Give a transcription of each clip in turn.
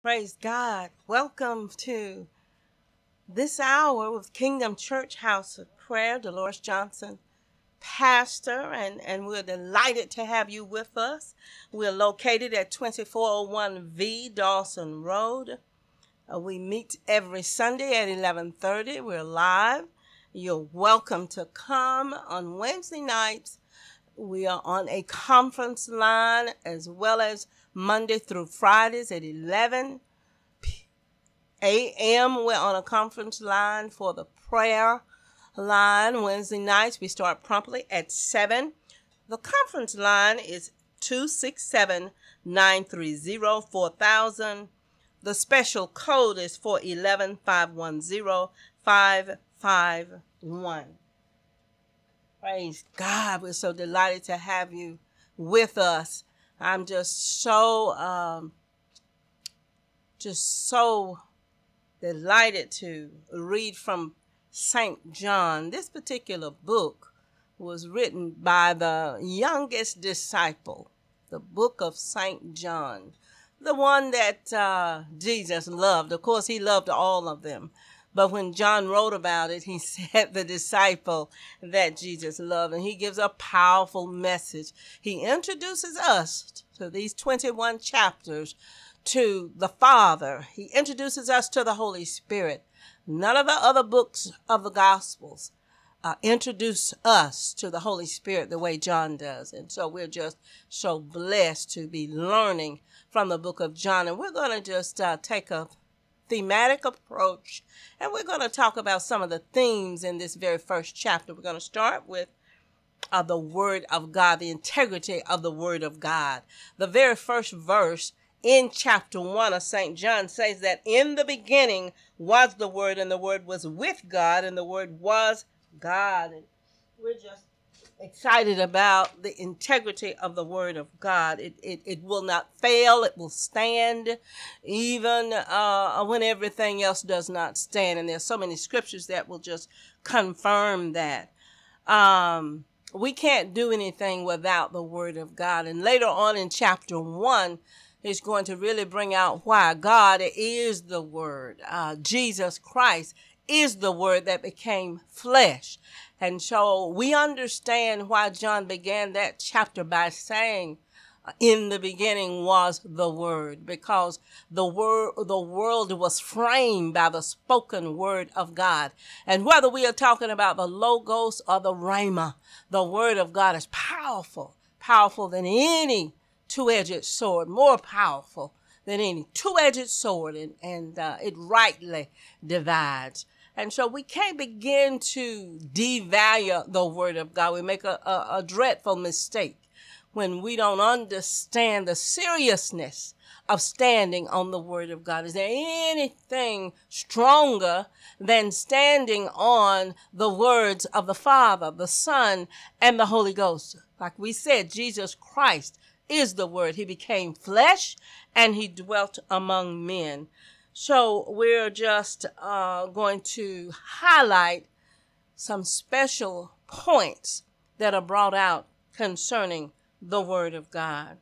Praise God. Welcome to this hour with Kingdom Church House of Prayer. Deloris Johnson, pastor, and, and we're delighted to have you with us. We're located at 2401V Dawson Road. Uh, we meet every Sunday at 11:30. We're live. You're welcome to come on Wednesday nights. We are on a conference line as well as Monday through Fridays at 11 a.m. We're on a conference line for the prayer line. Wednesday nights, we start promptly at 7. The conference line is 267 930 4000. The special code is 411 510 551. Praise God. We're so delighted to have you with us. I'm just so, um, just so delighted to read from St. John. This particular book was written by the youngest disciple, the book of St. John, the one that uh, Jesus loved. Of course, he loved all of them. But when John wrote about it, he said the disciple that Jesus loved, and he gives a powerful message. He introduces us to these 21 chapters to the Father. He introduces us to the Holy Spirit. None of the other books of the Gospels uh, introduce us to the Holy Spirit the way John does. And so we're just so blessed to be learning from the book of John. And we're going to just uh, take a thematic approach. And we're going to talk about some of the themes in this very first chapter. We're going to start with uh, the Word of God, the integrity of the Word of God. The very first verse in chapter 1 of St. John says that in the beginning was the Word, and the Word was with God, and the Word was God. And we're just excited about the integrity of the word of God. It, it, it will not fail. It will stand even uh, when everything else does not stand. And there's so many scriptures that will just confirm that. Um, we can't do anything without the word of God. And later on in chapter one, is going to really bring out why God is the word. Uh, Jesus Christ is the word that became flesh. And so we understand why John began that chapter by saying, in the beginning was the word because the word the world was framed by the spoken word of God. And whether we are talking about the logos or the rhema the word of God is powerful powerful than any two-edged sword more powerful than any two-edged sword and, and uh, it rightly divides and so we can't begin to devalue the word of God. We make a, a, a dreadful mistake when we don't understand the seriousness of standing on the word of God. Is there anything stronger than standing on the words of the Father, the Son, and the Holy Ghost? Like we said, Jesus Christ is the word. He became flesh and he dwelt among men. So we're just uh, going to highlight some special points that are brought out concerning the Word of God.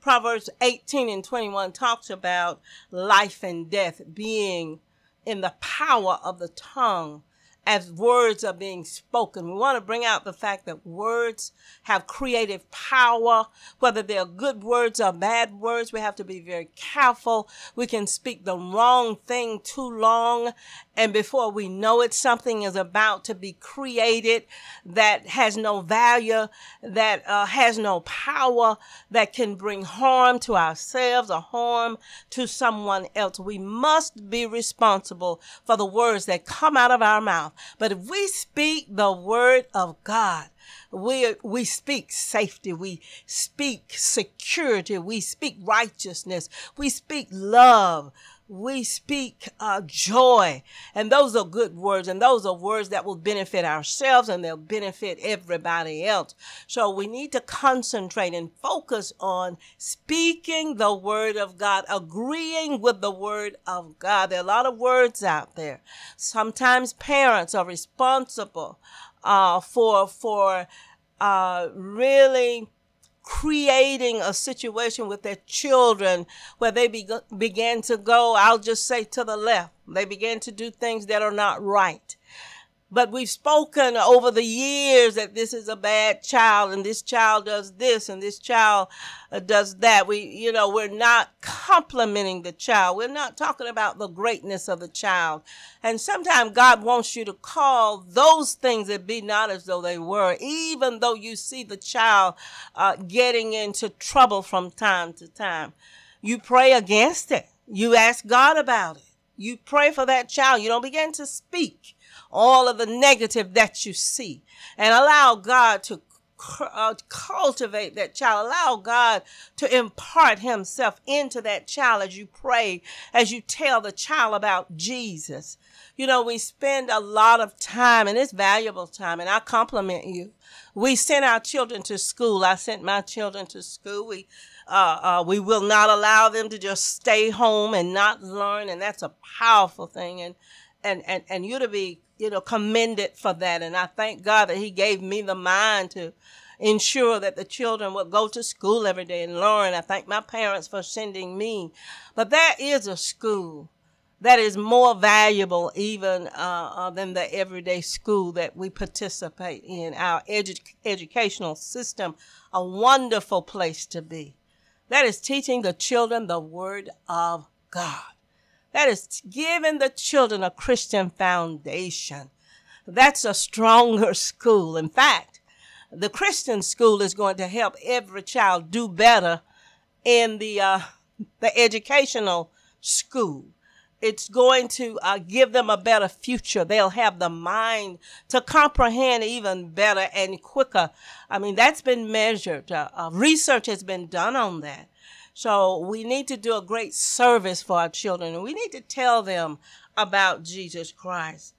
Proverbs 18 and 21 talks about life and death being in the power of the tongue as words are being spoken. We want to bring out the fact that words have creative power, whether they're good words or bad words. We have to be very careful. We can speak the wrong thing too long, and before we know it, something is about to be created that has no value, that uh, has no power, that can bring harm to ourselves or harm to someone else. We must be responsible for the words that come out of our mouth. But if we speak the word of God, we, we speak safety. We speak security. We speak righteousness. We speak love we speak uh, joy. And those are good words. And those are words that will benefit ourselves and they'll benefit everybody else. So we need to concentrate and focus on speaking the word of God, agreeing with the word of God. There are a lot of words out there. Sometimes parents are responsible uh, for, for uh, really creating a situation with their children where they be- began to go, I'll just say to the left. They began to do things that are not right. But we've spoken over the years that this is a bad child and this child does this and this child uh, does that. We, you know, we're not complimenting the child. We're not talking about the greatness of the child. And sometimes God wants you to call those things that be not as though they were, even though you see the child uh, getting into trouble from time to time. You pray against it. You ask God about it. You pray for that child. You don't begin to speak all of the negative that you see and allow God to uh, cultivate that child. Allow God to impart Himself into that child as you pray, as you tell the child about Jesus. You know, we spend a lot of time, and it's valuable time, and I compliment you. We send our children to school. I sent my children to school. We uh, uh, we will not allow them to just stay home and not learn, and that's a powerful thing. And and and and you to be you know commended for that. And i thank god that he gave me the mind to ensure that the children would go to school every day and learn. I thank my parents for sending me. But there is a school that is more valuable even uh, uh, than the everyday school that we participate in. Our edu- educational system a wonderful place to be. That is teaching the children the word of god that is giving the children a Christian foundation. That's a stronger school. In fact, the Christian school is going to help every child do better in the uh, the educational school. It's going to uh, give them a better future. They'll have the mind to comprehend even better and quicker. I mean, that's been measured. Uh, uh research has been done on that. So we need to do a great service for our children and we need to tell them about Jesus Christ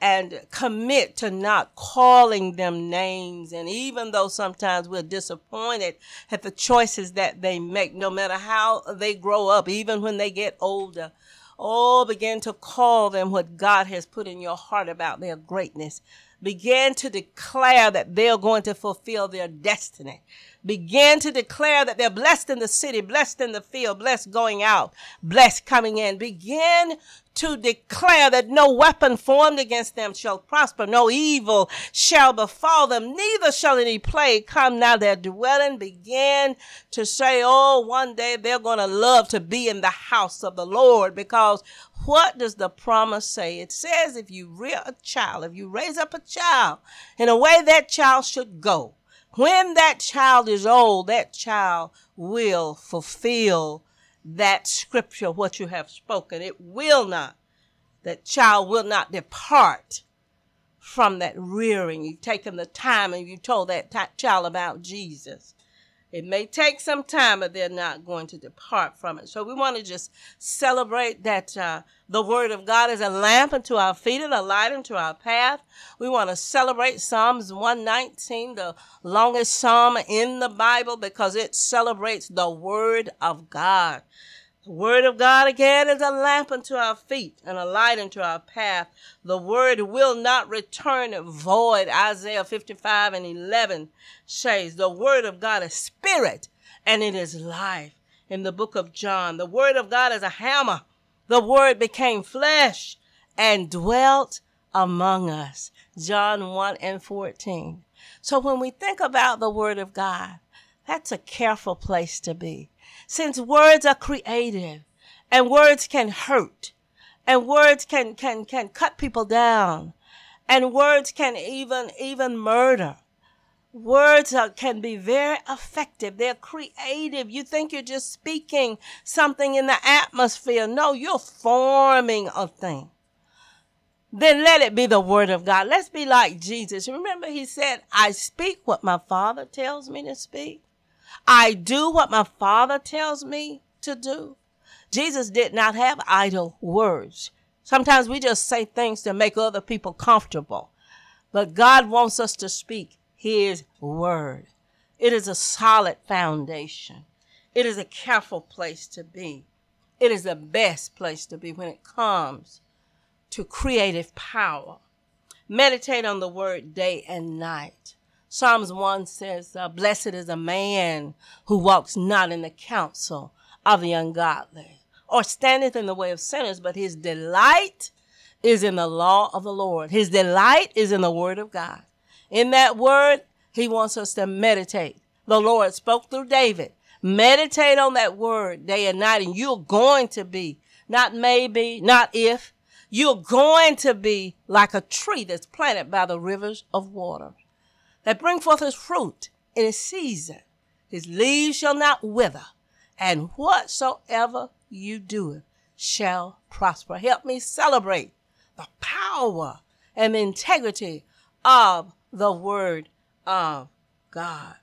and commit to not calling them names. And even though sometimes we're disappointed at the choices that they make, no matter how they grow up, even when they get older, oh, begin to call them what God has put in your heart about their greatness. Begin to declare that they're going to fulfill their destiny begin to declare that they're blessed in the city, blessed in the field, blessed going out, blessed coming in. Begin to declare that no weapon formed against them shall prosper, no evil shall befall them, neither shall any plague come now their dwelling. Begin to say, oh, one day they're going to love to be in the house of the Lord because what does the promise say? It says if you rear a child, if you raise up a child in a way that child should go, when that child is old, that child will fulfill that scripture, what you have spoken. It will not. That child will not depart from that rearing. You've taken the time and you told that t- child about Jesus. It may take some time, but they're not going to depart from it. So we want to just celebrate that uh, the Word of God is a lamp unto our feet and a light unto our path. We want to celebrate Psalms 119, the longest psalm in the Bible, because it celebrates the Word of God. The word of God again is a lamp unto our feet and a light unto our path. The word will not return void. Isaiah 55 and 11 says the word of God is spirit and it is life. In the book of John, the word of God is a hammer. The word became flesh and dwelt among us. John 1 and 14. So when we think about the word of God, that's a careful place to be since words are creative and words can hurt and words can, can, can cut people down and words can even, even murder. Words are, can be very effective. They're creative. You think you're just speaking something in the atmosphere. No, you're forming a thing. Then let it be the word of God. Let's be like Jesus. Remember, he said, I speak what my father tells me to speak. I do what my Father tells me to do. Jesus did not have idle words. Sometimes we just say things to make other people comfortable. But God wants us to speak His word. It is a solid foundation. It is a careful place to be. It is the best place to be when it comes to creative power. Meditate on the word day and night. Psalms 1 says, uh, Blessed is a man who walks not in the counsel of the ungodly, or standeth in the way of sinners, but his delight is in the law of the Lord. His delight is in the word of God. In that word, he wants us to meditate. The Lord spoke through David. Meditate on that word day and night, and you're going to be, not maybe, not if, you're going to be like a tree that's planted by the rivers of water that bring forth his fruit in his season. His leaves shall not wither, and whatsoever you do it shall prosper. Help me celebrate the power and integrity of the word of God.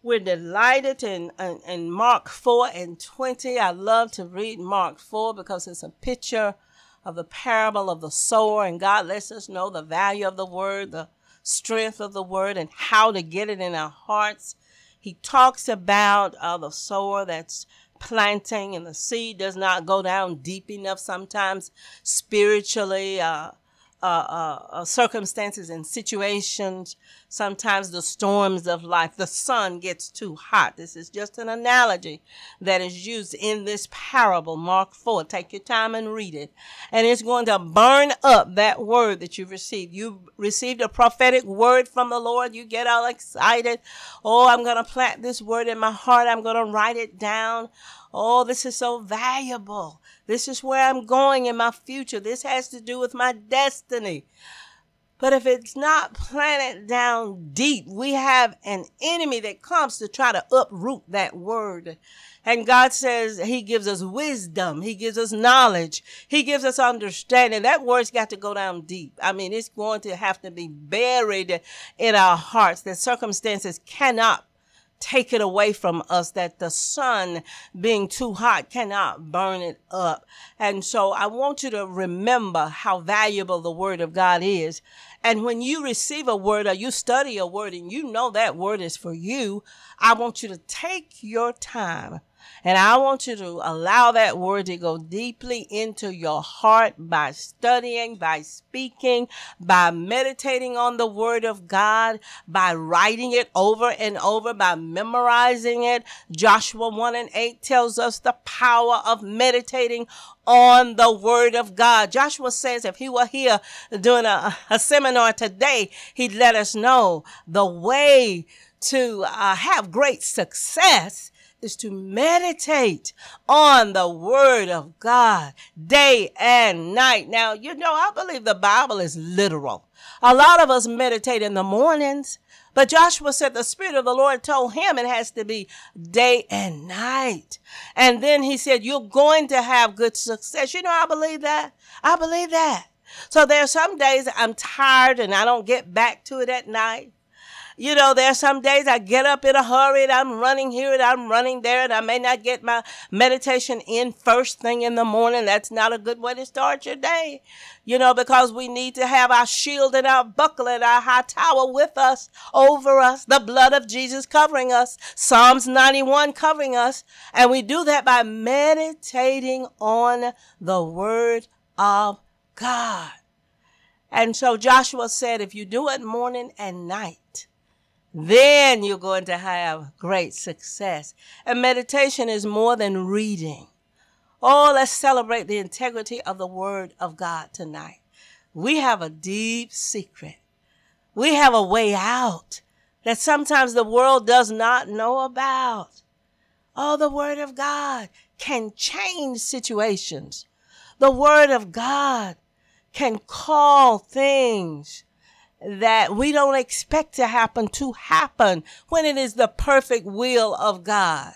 We're delighted in, in, in, Mark 4 and 20. I love to read Mark 4 because it's a picture of the parable of the sower, and God lets us know the value of the word, the strength of the word, and how to get it in our hearts. He talks about uh, the sower that's planting, and the seed does not go down deep enough sometimes spiritually. Uh, uh, uh, circumstances and situations, sometimes the storms of life, the sun gets too hot. This is just an analogy that is used in this parable, Mark 4. Take your time and read it. And it's going to burn up that word that you've received. You received a prophetic word from the Lord. You get all excited. Oh, I'm going to plant this word in my heart. I'm going to write it down. Oh, this is so valuable. This is where I'm going in my future. This has to do with my destiny. But if it's not planted down deep, we have an enemy that comes to try to uproot that word. And God says He gives us wisdom. He gives us knowledge. He gives us understanding. That word's got to go down deep. I mean, it's going to have to be buried in our hearts. That circumstances cannot take it away from us that the sun being too hot cannot burn it up. And so I want you to remember how valuable the word of God is. And when you receive a word or you study a word and you know that word is for you, I want you to take your time and I want you to allow that word to go deeply into your heart by studying, by speaking, by meditating on the word of God, by writing it over and over, by memorizing it. Joshua 1 and 8 tells us the power of meditating on the word of God. Joshua says if he were here doing a, a seminar today, he'd let us know the way to uh, have great success is to meditate on the word of God day and night. Now, you know, I believe the Bible is literal. A lot of us meditate in the mornings, but Joshua said the Spirit of the Lord told him it has to be day and night. And then he said, You're going to have good success. You know, I believe that. I believe that. So there are some days I'm tired and I don't get back to it at night. You know, there are some days I get up in a hurry and I'm running here and I'm running there and I may not get my meditation in first thing in the morning. That's not a good way to start your day. You know, because we need to have our shield and our buckler and our high tower with us, over us, the blood of Jesus covering us, Psalms 91 covering us. And we do that by meditating on the word of God. And so Joshua said, if you do it morning and night, then you're going to have great success. And meditation is more than reading. Oh, let's celebrate the integrity of the Word of God tonight. We have a deep secret. We have a way out that sometimes the world does not know about. Oh, the Word of God can change situations. The Word of God can call things that we don't expect to happen to happen when it is the perfect will of God.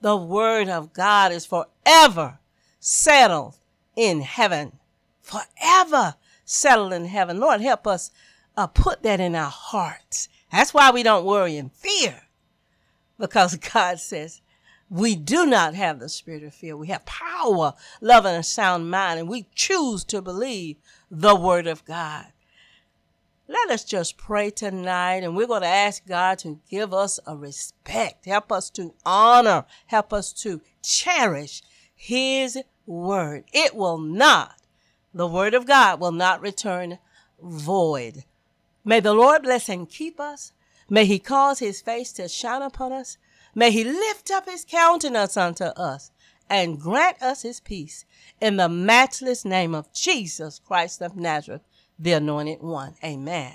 The word of God is forever settled in heaven. Forever settled in heaven. Lord, help us uh, put that in our hearts. That's why we don't worry and fear. Because God says, we do not have the spirit of fear. We have power, love, and a sound mind, and we choose to believe the word of God. Let us just pray tonight and we're going to ask God to give us a respect, help us to honor, help us to cherish His word. It will not, the word of God will not return void. May the Lord bless and keep us. May he cause his face to shine upon us. May he lift up his countenance unto us and grant us his peace. In the matchless name of Jesus Christ of Nazareth, the anointed one. Amen.